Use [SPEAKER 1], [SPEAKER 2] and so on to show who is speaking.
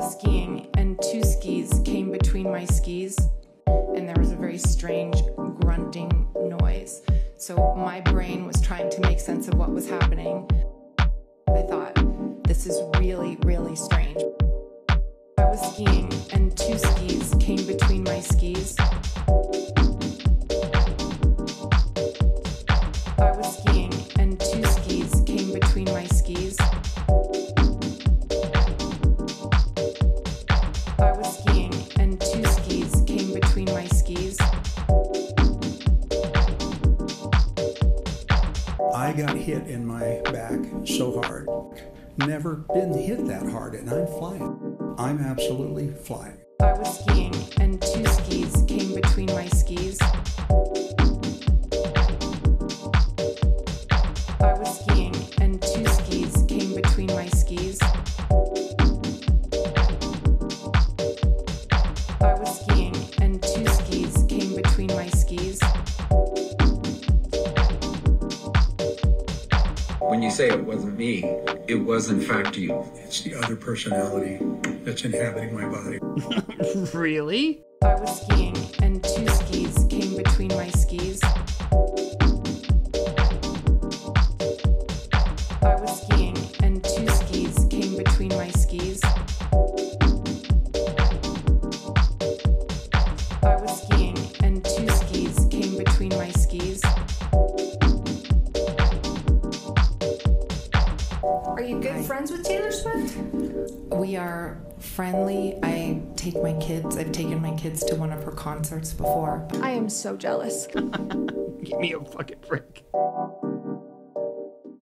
[SPEAKER 1] was skiing and two skis came between my skis and there was a very strange grunting noise. So my brain was trying to make sense of what was happening. I thought, this is really, really strange. I was skiing and two skis came between my skis. I was skiing and two skis came between my skis. I
[SPEAKER 2] got hit in my back so hard. Never been hit that hard, and I'm flying. I'm absolutely flying.
[SPEAKER 1] I was skiing and two skis came between my skis. I was skiing and two skis came between my skis. I was skiing and two skis came between my skis.
[SPEAKER 3] When you say it wasn't me, it was in fact you.
[SPEAKER 2] It's the other personality that's inhabiting my body.
[SPEAKER 4] really?
[SPEAKER 1] I was skiing and two
[SPEAKER 5] Are you good friends with Taylor Swift?
[SPEAKER 1] We are friendly. I take my kids, I've taken my kids to one of her concerts before.
[SPEAKER 5] I am so jealous.
[SPEAKER 4] Give me a fucking break.